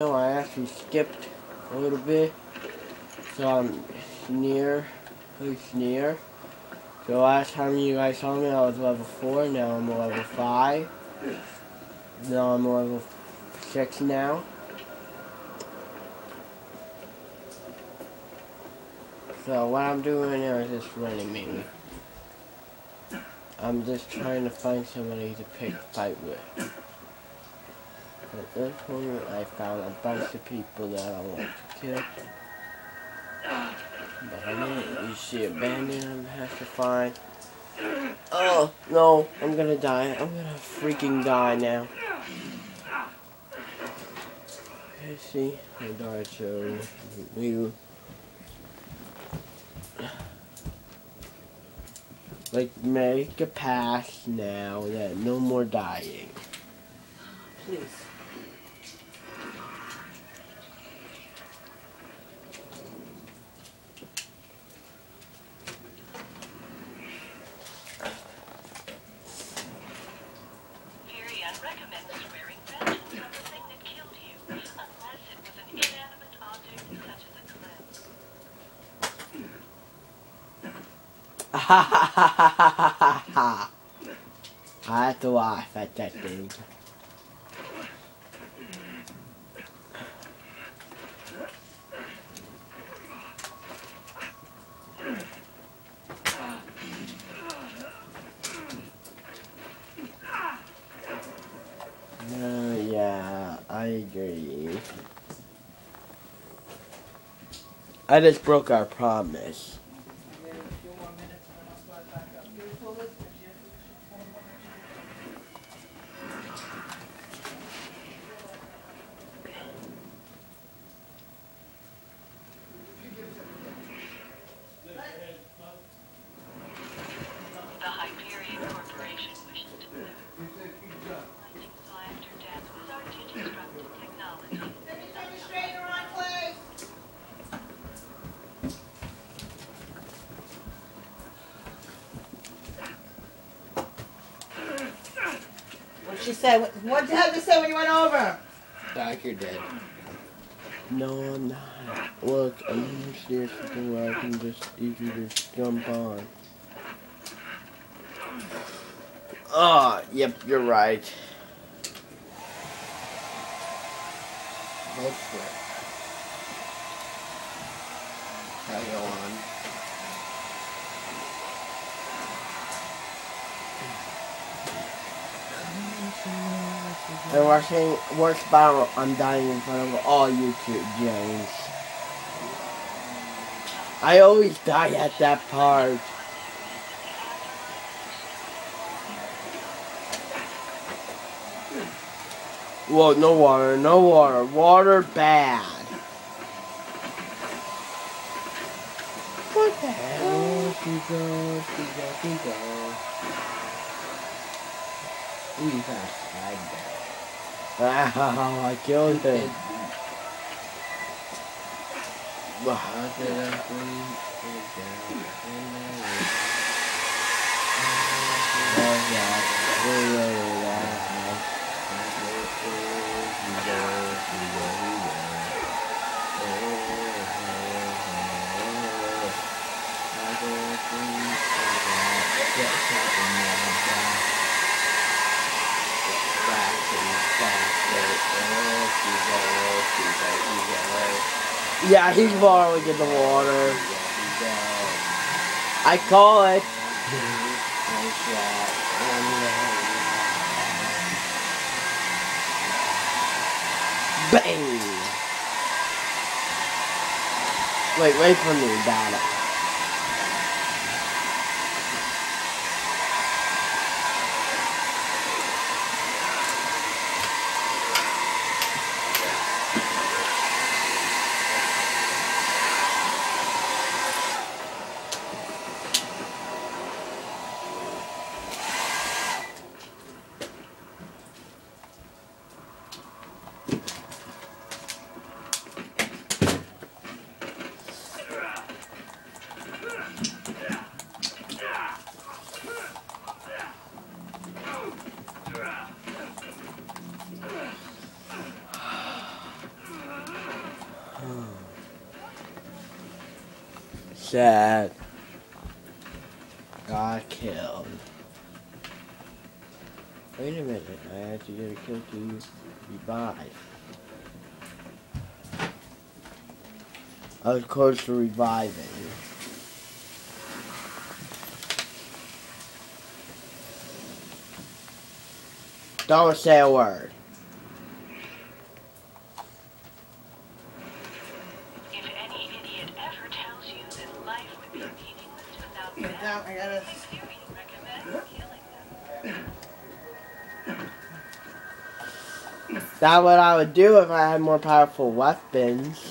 No, I actually skipped a little bit. So I'm near, who's near. So last time you guys saw me, I was level 4. Now I'm level 5. Now I'm level 6 now. So what I'm doing now is just running. I'm just trying to find somebody to pick fight with. At this point, I found a bunch of people that I want to kill. But I know you see a bandit I have to find. Oh, no, I'm gonna die. I'm gonna freaking die now. Okay, see, I died, so you. Like, make a pass now that no more dying. Please. Very unrecommended swearing vengeance on the thing that killed you, unless it was an inanimate object such as a clip. Ha ha ha ha ha ha ha. I have to laugh at that thing. No, yeah, I agree. I just broke our promise. She say? What what'd you have to say when you went over? Doc, you're dead. No, I'm not. Look, I'm see something where I can just easily just jump on. Oh, yep, you're right. For it. Go on. And watching worst battle, I'm dying in front of all YouTube, James. I always die at that part. Whoa, no water, no water. Water bad. What the hell? Wow, I killed him. Oh, Yeah, he's falling in the water. I call it. Bang! Wait, wait for me, battle. Sad. Got killed. Wait a minute, I have to get a kill to revive. I was close to reviving. Don't say a word. Now I gotta. That's what I would do if I had more powerful weapons.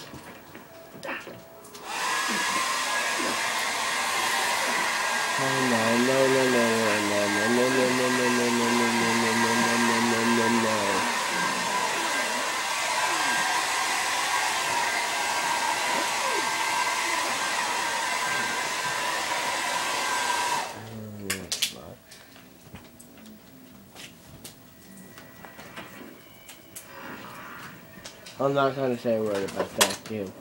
I'm not gonna say a word about that too.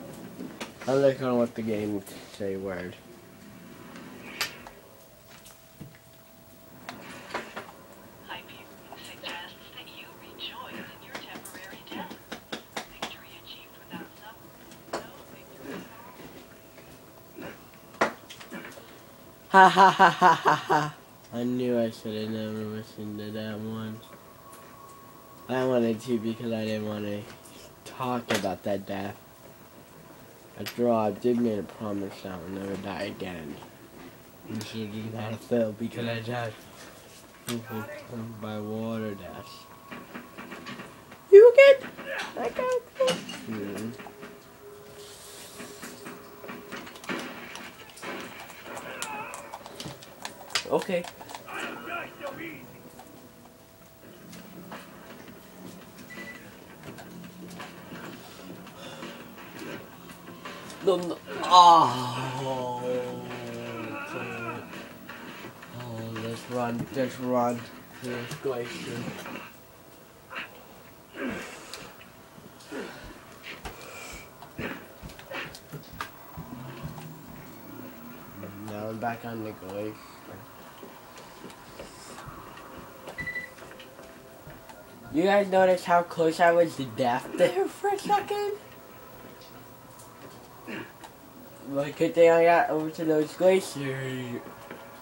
I'm just gonna let the game say a word. Hyperion suggests that you rejoice in your temporary death. Victory achieved without suffering. No victory at all. Ha ha ha ha ha ha. I knew I should have never listened to that one. I wanted to because I didn't want to talk about that death. After all, I did make a promise I will never die again. And she did not fail because I died by water death. You get I got hmm. Okay. No, no. Oh. okay. Oh, let's run. Let's run. Let's go. Now I'm back on the glacier. You guys notice how close I was to death there for a second? But good thing I got over to those glaciers.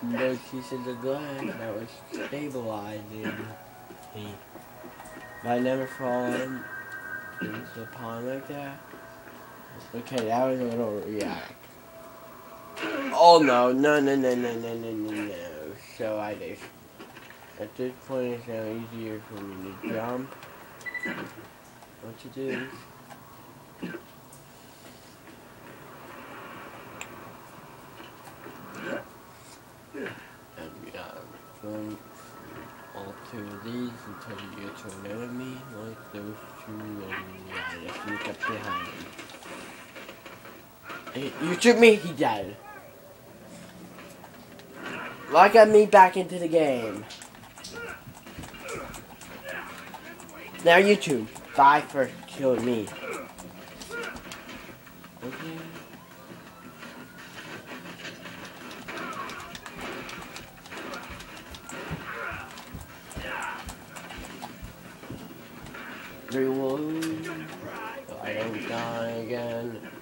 Those pieces of glass that was stabilizing me. I never fallen into a pond like that. Okay, that was a little react. Oh no, no, no, no, no, no, no, no, no. So I just at this point, it's now easier for me to jump. What to do? And we are going all two of these until you get to an enemy, like those two, and yeah, just sneak up behind him. You shoot me, he died. Lock at me back into the game. Now you two, bye for killing me. Okay. everyone. I am dying again.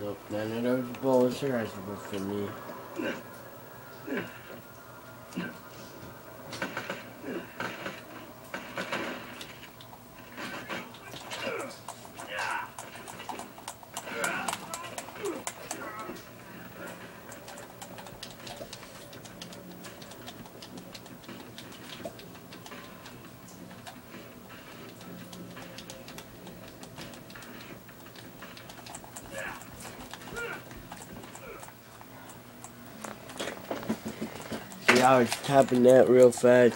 Nope, none of those bullets are usable for me. I was tapping that real fast.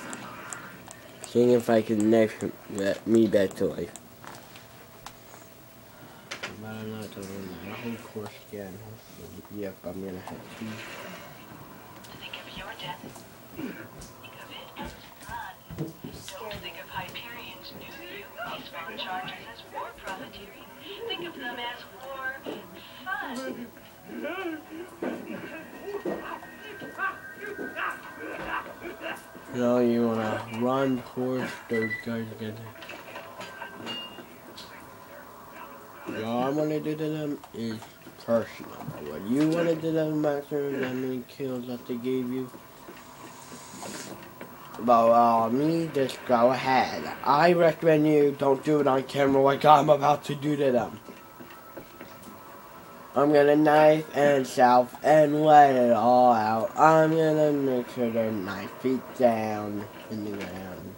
Seeing if I could next that me back to life. But I'm not doing my whole course again. Yep, I'm gonna have to. Think of your death. Think of it as fun. Don't think of Hyperion's new you, these phone charges as war profiteering. Think of them as war fun. No, you wanna run towards those guys again. All I wanna do to them is personal. What you wanna do to them after that many kills that they gave you? But uh, me, just go ahead. I recommend you don't do it on camera like I'm about to do to them. I'm gonna knife and south and let it all out. I'm gonna make sure they're nine feet down in the ground.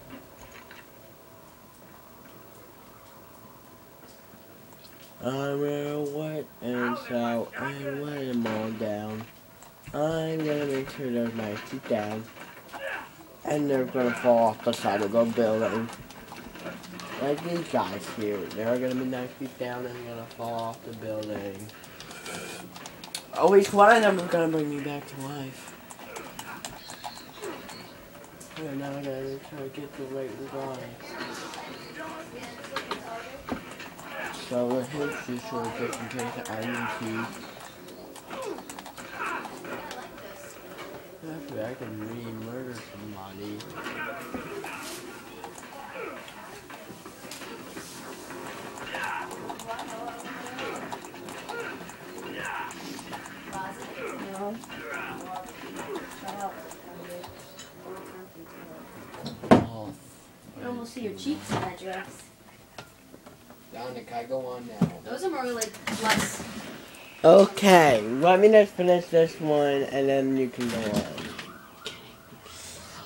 I'm gonna wet and south and let them all down. I'm gonna make sure they're nine feet down. And they're gonna fall off the side of the building. Like these guys here. They're gonna be feet down and gonna fall off the building. At least one of them is gonna bring me back to life. And now I gotta try to get the right guy. So we're here to sure just in case I need to. Actually, I can re-murder somebody. No. Oh, You almost see your cheeks in that dress. Dominick, I go on now. Those are more like less. Okay, let me just finish this one and then you can go on.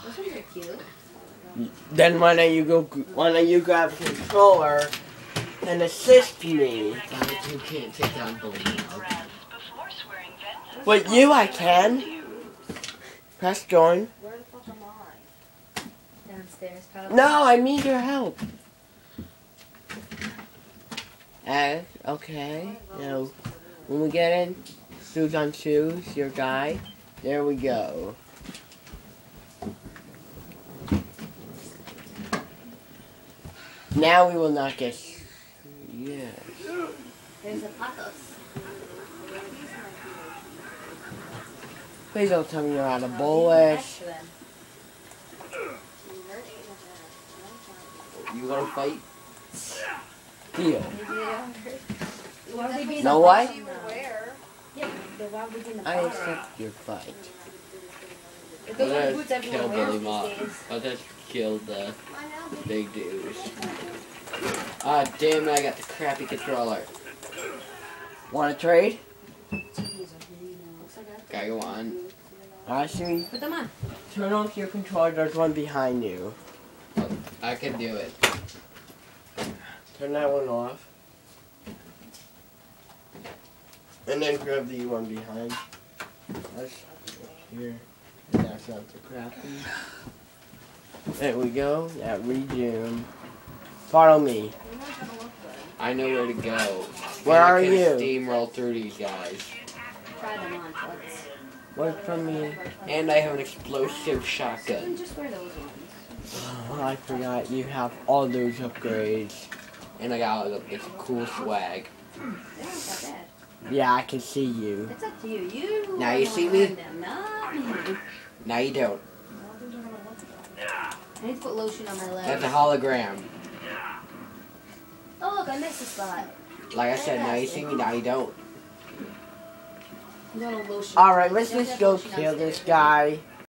Those ones are cute. Then why don't you go? Why don't you grab a controller and assist me? Guys, you can't take down bullying. Breath before swearing. But you, I can. Press join. Where the fuck am I? Downstairs, probably. No, I need your help. Uh, okay. Now, when we get in, shoes on shoes, your guy. There we go. Now we will not get. Yeah. There's a patos. Please don't tell me you're out of bullets. You wanna fight? Deal. Why would be in Know why? Yeah, but why would they be in the I accept your fight. If those are boots everyone kill wears Billy these Mott. days. Let's just killed the big dudes. Ah, damn it, I got the crappy controller. Want to trade? Looks like. Gotta go on. I see. Put them on. Turn off your controller. There's one behind you. I can do it. Turn that one off. And then grab the one behind. That's here. And that's not the crappy. There we go. That resume. Follow me. I know where to go. Where And I are can you? Steamroll through these guys. Try them on. Let's. Wait for me. And I have an explosive shotgun. just wear those ones. Oh, I forgot you have all those upgrades. And I got like, this cool swag. They're not that bad. Yeah, I can see you. It's up to you. You. Now you see me? wearing Them, not me. Now you don't. I need to put lotion on my leg. That's a hologram. Oh look, I missed a spot. Like I said, now you see me, now you don't. Lotion. Alright, let's just go kill this guy.